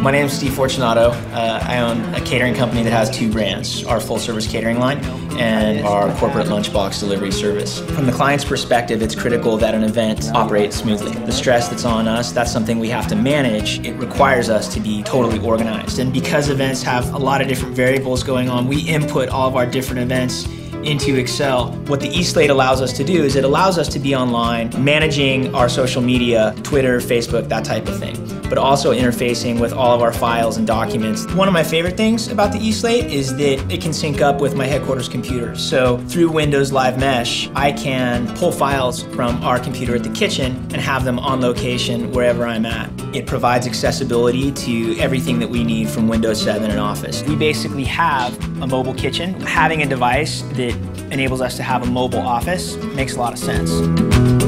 My name is Steve Fortunato. Uh, I own a catering company that has two brands our full service catering line and our corporate lunchbox delivery service. From the client's perspective, it's critical that an event operates smoothly. The stress that's on us, that's something we have to manage. It requires us to be totally organized. And because events have a lot of different variables going on, we input all of our different events into Excel. What the Eee Slate allows us to do is it allows us to be online, managing our social media, Twitter, Facebook, that type of thing, but also interfacing with all of our files and documents. One of my favorite things about the Eee Slate is that it can sync up with my headquarters computer. So through Windows Live Mesh, I can pull files from our computer at the kitchen and have them on location wherever I'm at. It provides accessibility to everything that we need from Windows 7 and Office. We basically have a mobile kitchen. Having a device that enables us to have a mobile office makes a lot of sense.